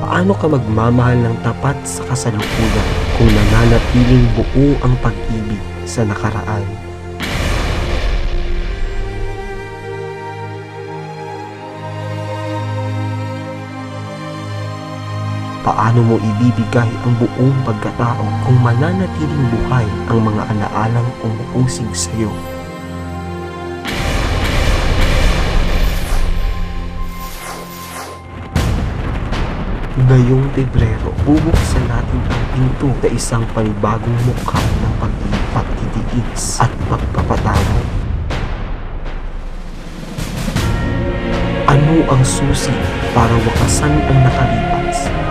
Paano ka magmamahal ng tapat sa kasalukuyan kung nananatiling buo ang pag-ibig sa nakaraan? Paano mo ibibigay ang buong pagkatao kung mananatiling buhay ang mga alaalang umuusig sa iyo? Ngayong Pebrero, bubuksan natin ang pinto sa isang panibagong mukha ng pag-ipagtitiis at pagpapatawad. Ano ang susi para wakasan ang nakalipas